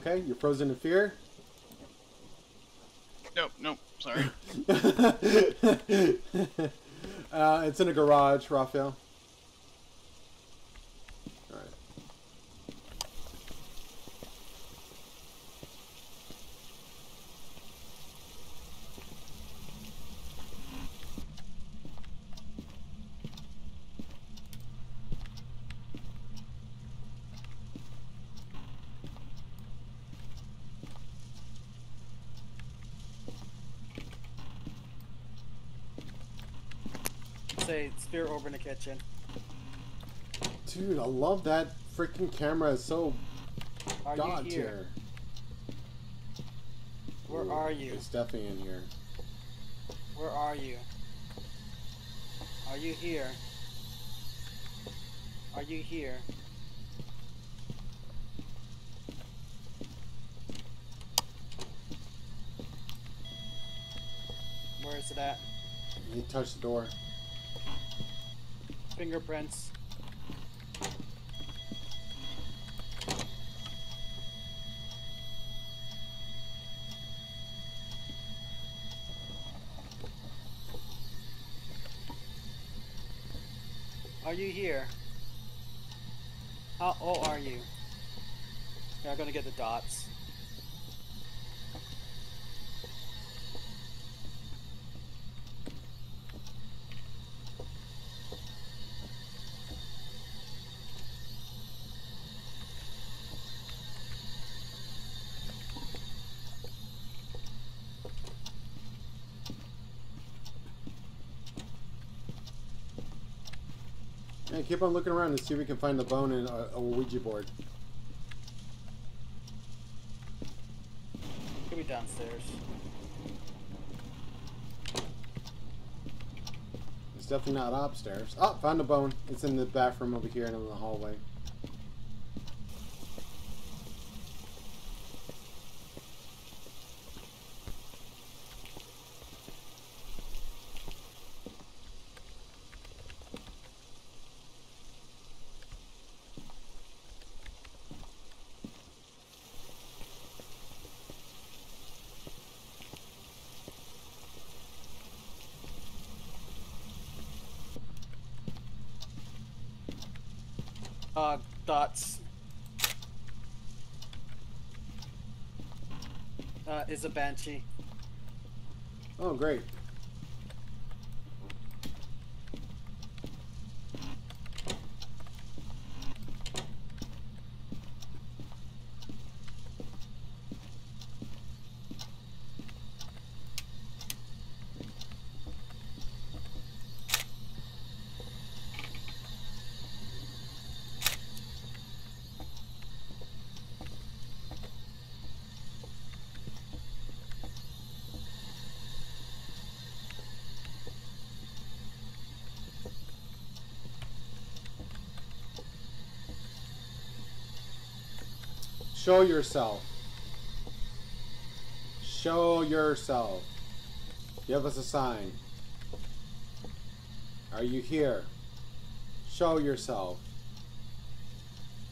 Okay, you're frozen in fear. Nope, nope. Sorry. uh, it's in a garage, Raphael. Say spear over in the kitchen. Dude, I love that freaking camera. It's so Are god you here? tier. Where Ooh, are you? It's definitely in here. Where are you? Are you here? Are you here? Where is it at? He touched the door. Fingerprints. Are you here? How old are you? Yeah, I'm gonna get the dots. Hey, keep on looking around and see if we can find the bone in a, a Ouija board. Could be downstairs. It's definitely not upstairs. Oh, found a bone. It's in the bathroom over here and in the hallway. Uh, dots. Uh, is a banshee. Oh, great. Show yourself. Show yourself. Give us a sign. Are you here? Show yourself.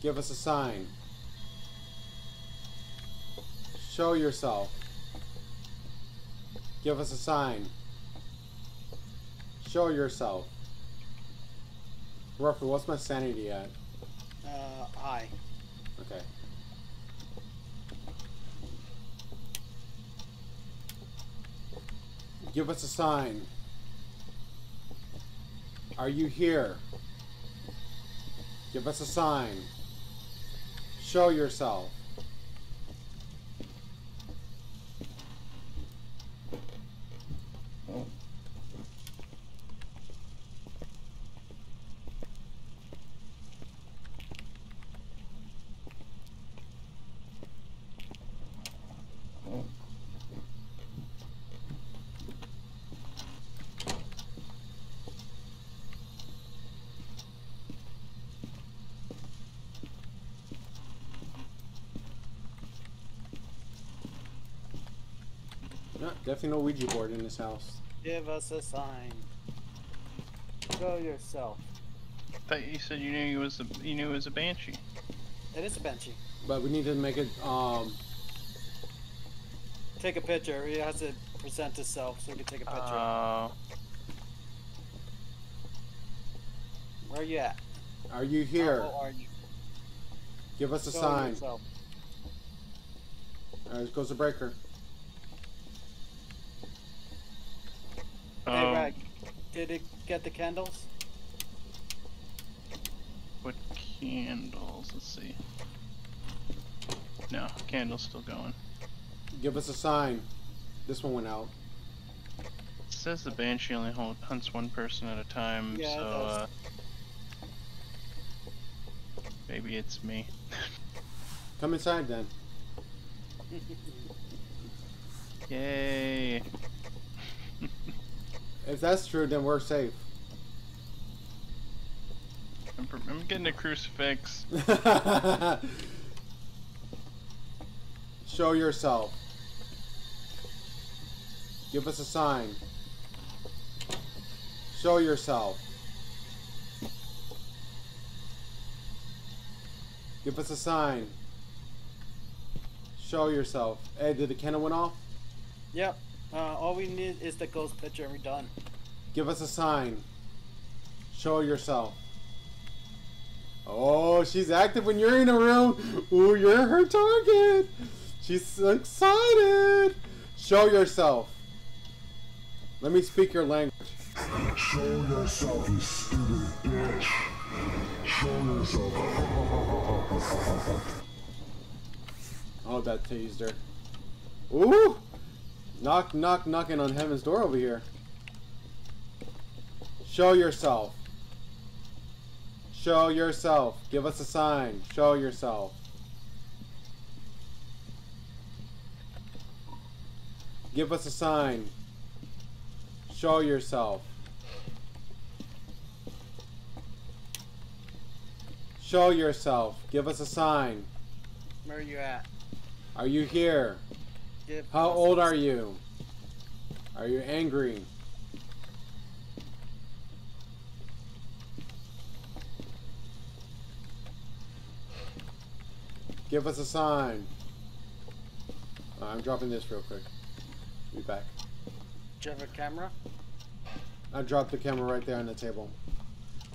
Give us a sign. Show yourself. Give us a sign. Show yourself. Roughly, what's my sanity at? Uh, I. Okay. Give us a sign. Are you here? Give us a sign. Show yourself. No, definitely no Ouija board in this house. Give us a sign. Show yourself. thought you said you knew he was a you knew he was a banshee. It is a banshee. But we need to make it, um, Take a picture. He has to present himself so we can take a picture. Uh, Where are you at? are you here? How are you? Give us a Show sign. yourself. Alright, goes the breaker. Hey, um, Rag. Did it get the candles? what candles? Let's see. No, candle's still going. Give us a sign. This one went out. It says the banshee only hold, hunts one person at a time, Yeah, so uh, maybe it's me. Come inside then. Yay! If that's true, then we're safe. I'm, I'm getting a crucifix. Show yourself. Give us a sign. Show yourself. Give us a sign. Show yourself. Hey, did the cannon went off? Yep. Uh, all we need is the ghost picture and we're done. Give us a sign. Show yourself. Oh, she's active when you're in a room. Ooh, you're her target. She's excited. Show yourself. Let me speak your language. Show yourself, you stupid bitch. Show yourself. Oh, that teased her. Ooh! Knock, knock, knocking on heaven's door over here. Show yourself. Show yourself. Give us a sign. Show yourself. Give us a sign. Show yourself. Show yourself. Give us a sign. Where are you at? Are you here? Give How old are you? Are you angry? Give us a sign. I'm dropping this real quick. Be back. Do you have a camera? I dropped the camera right there on the table.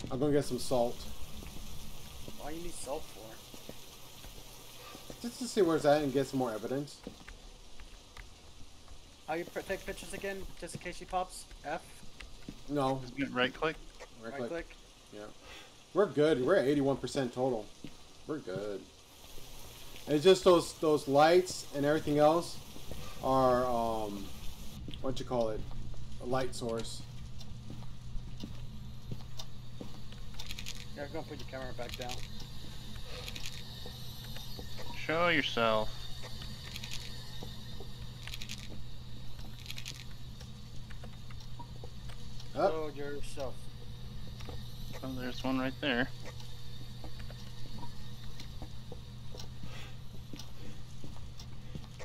I'm gonna get some salt. Why you need salt for? Just to see where it's at and get some more evidence. How you take pictures again, just in case she pops? F, No. Right click. Right right click. click. Yeah. We're good. We're at 81% total. We're good. It's just those those lights and everything else are um what you call it? A light source. Yeah, go and put your camera back down. Show yourself. Up. Show yourself. Oh, there's one right there.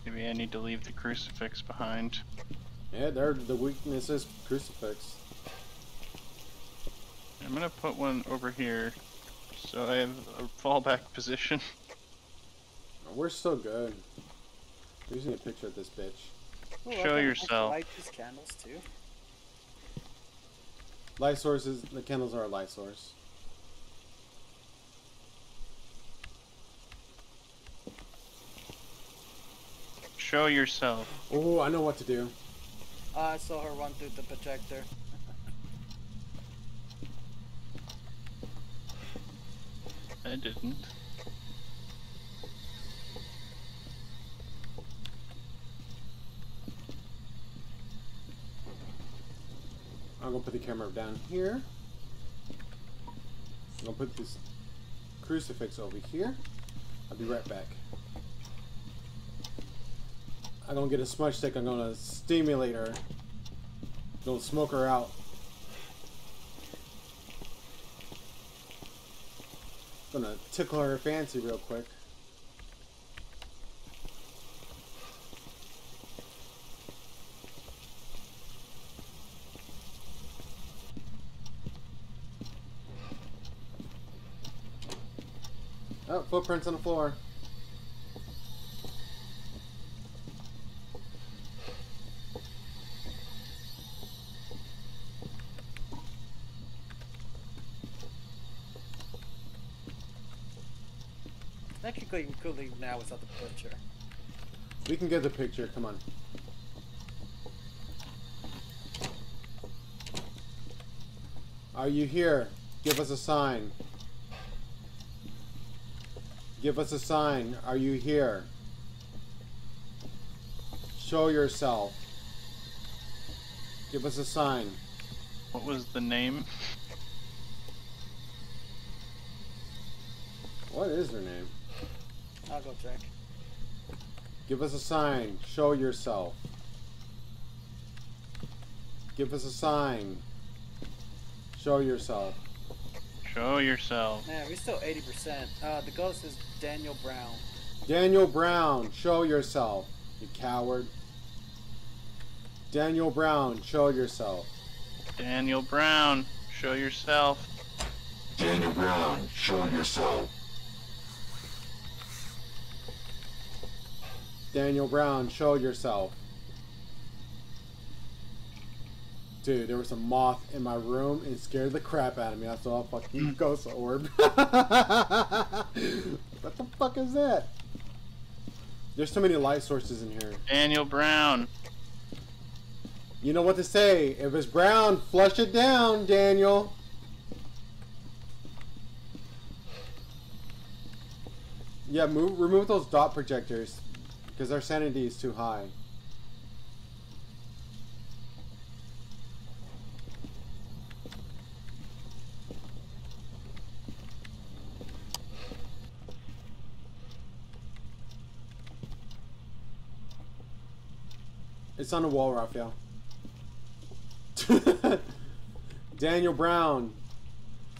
Maybe I need to leave the crucifix behind. Yeah, they're the weaknesses crucifix. I'm gonna put one over here, so I have a fallback position. Oh, we're still good. Using a picture of this bitch. Ooh, Show can- I can yourself. Light these candles too. Light sources. The candles are a light source. Show yourself. Oh, I know what to do. Uh, I saw her run through the projector. I didn't. I'm gonna put the camera down here. I'm gonna put this crucifix over here. I'll be right back. I'm gonna get a smudge stick. I'm gonna stimulate her. Gonna smoke her out. Gonna tickle her fancy real quick. Oh, footprints on the floor. Technically, we could leave now without the picture. We can get the picture, come on. Are you here? Give us a sign. Give us a sign. Are you here? Show yourself. Give us a sign. What was the name? What is her name? I'll go check. Give us a sign. Show yourself. Give us a sign. Show yourself. Show yourself. Man, we're still 80%. Uh, the ghost is Daniel Brown. Daniel Brown, show yourself. You coward. Daniel Brown, show yourself. Daniel Brown, show yourself. Daniel Brown, show yourself. Daniel Brown, show yourself. Dude, there was a moth in my room and scared the crap out of me. I saw a fucking ghost orb. what the fuck is that? There's so many light sources in here. Daniel Brown. You know what to say. If it's brown, flush it down, Daniel. Yeah, move, remove those dot projectors because our sanity is too high. It's on the wall, Raphael. Daniel Brown,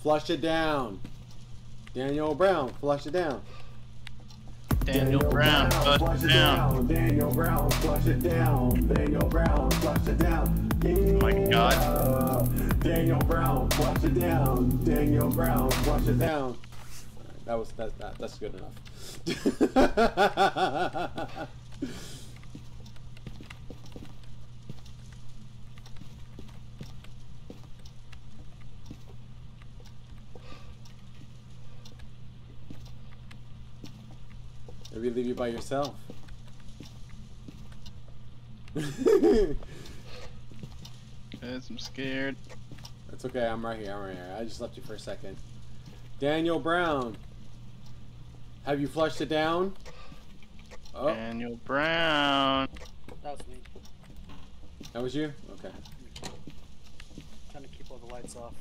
flush it down. Daniel Brown, flush it down. Daniel Brown, flush it down. Daniel Brown, flush it down. Daniel Brown, flush it down. Oh my God. Daniel Brown, flush it down. Daniel Brown, flush it down. That was that, that that's good enough. Maybe leave you by yourself. Cause I'm scared. That's okay, I'm right here, I'm right here. I just left you for a second. Daniel Brown. Have you flushed it down? Oh, Daniel Brown. That was me. that was you? Okay. Trying to keep all the lights off.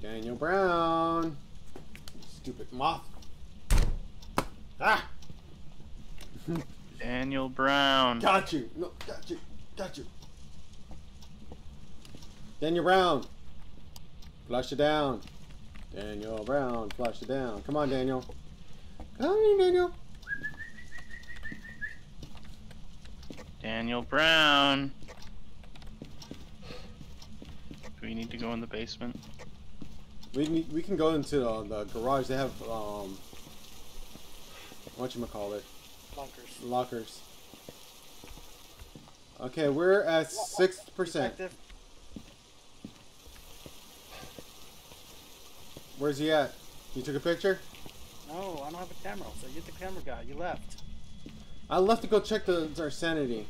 Daniel Brown. Stupid moth. Ah! Daniel Brown. Got you. No, got you. Got you. Daniel Brown. Flush it down. Daniel Brown, flush it down. Come on, Daniel. Come on, Daniel. Daniel Brown. Do we need to go in the basement? We need, we can go into uh, the garage. They have um, what you call it, Bunkers. lockers. Okay, we're at six percent. Where's he at? You took a picture? No, I don't have a camera. So you're the camera guy. You left. I left to go check the our sanity.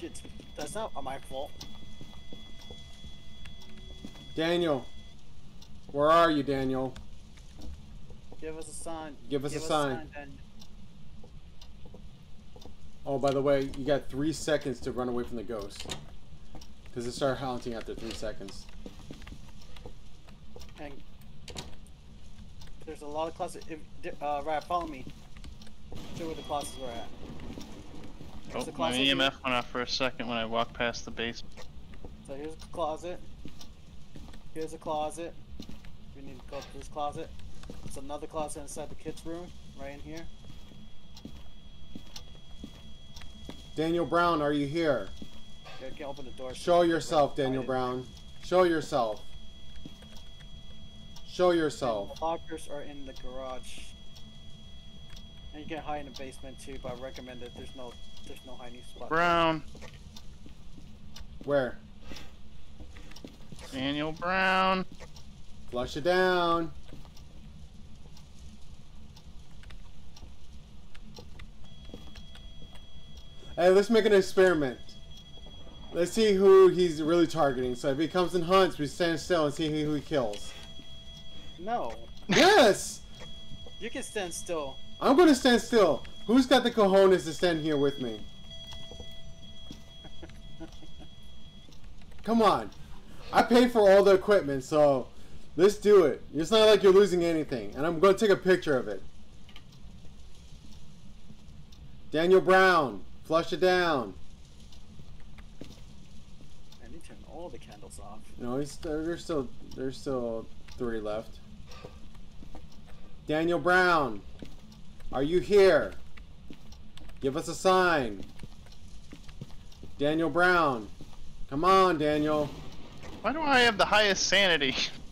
It's, that's not my fault. Daniel, where are you, Daniel? Give us a sign. Give us a sign. Daniel. Oh, by the way, you got three seconds to run away from the ghost. Because it started haunting after three seconds. And there's a lot of closets. If, uh, right, follow me. Show where the closets were at. Oh, the my closet here? EMF went off for a second when I walked past the basement. So here's a closet. Here's a closet. We need to go to this closet. There's another closet inside the kids' room, right in here. Daniel Brown, are you here? You can open the door. Show yourself, Daniel Brown. Show yourself. Show yourself. The lockers are in the garage. And you can hide in the basement too, but I recommend that there's no there's no hiding spot. Brown. Where? Daniel Brown. Flush it down. Hey, let's make an experiment. Let's see who he's really targeting. So if he comes and hunts, we stand still and see who he kills. No. Yes! You can stand still. I'm gonna stand still. Who's got the cojones to stand here with me? Come on. I paid for all the equipment, so let's do it. It's not like you're losing anything. And I'm gonna take a picture of it. Daniel Brown, flush it down. I need to turn all the candles off. No, he's there's still there's still three left. Daniel Brown, are you here? Give us a sign. Daniel Brown, come on, Daniel. Why do I have the highest sanity?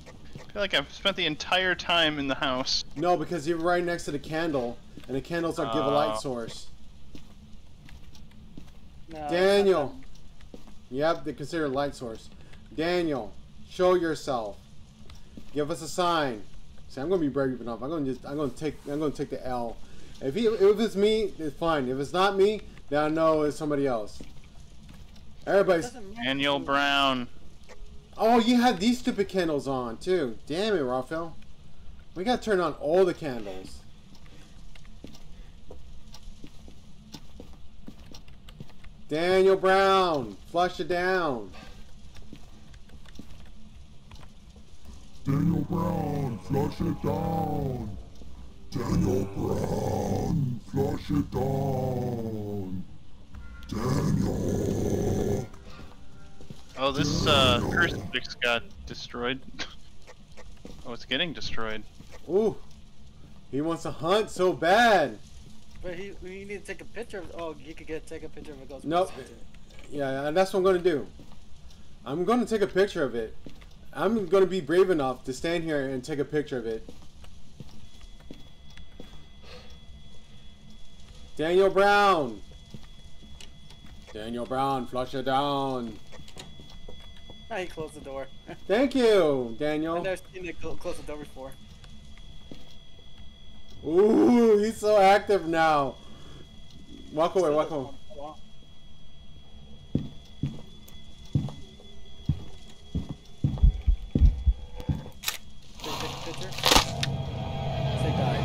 I feel like I've spent the entire time in the house. No, because you're right next to the candle, and the candles are give a light Oh. source. No, Daniel. Yep, they consider a light source. Daniel, show yourself. Give us a sign. See, I'm gonna be brave enough. I'm gonna just, I'm gonna take, I'm gonna take the L. If he, if it's me, it's fine. If it's not me, then I know it's somebody else. Everybody's. Daniel who- Brown. Oh, you have these stupid candles on too. Damn it, Raphael. We gotta turn on all the candles. Daniel Brown, flush it down. Daniel Brown, flush it down. Daniel Brown, flush it down. Daniel. Oh, this uh, crucifix got destroyed. oh, it's getting destroyed. Ooh, he wants to hunt so bad. But he, we need to take a picture of. Oh, you could get take a picture of a ghost. Nope. Yeah, and that's what I'm gonna do. I'm gonna take a picture of it. I'm gonna be brave enough to stand here and take a picture of it. Daniel Brown. Daniel Brown, flush it down. Ah, he closed the door. Thank you, Daniel. I've never seen it close the door before. Ooh, he's so active now. Walk away, walk away. want to go out. Did you take a picture? Say die.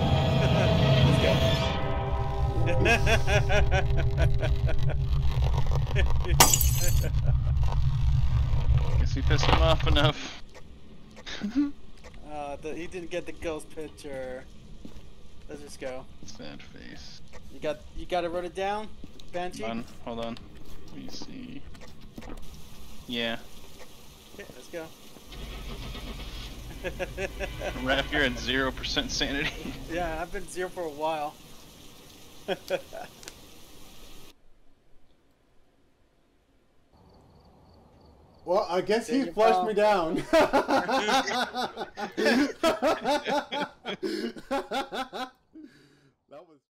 Let's go. We pissed him off enough. uh, the, he didn't get the ghost picture. Let's just go. Sad face. You got you got to wrote it down, Banshee. Hold on, hold on. Let me see. Yeah. Okay, let's go. Raph, you're at zero percent sanity. yeah, I've been zero for a while. Well, I guess Did he flushed problem? me down. that was.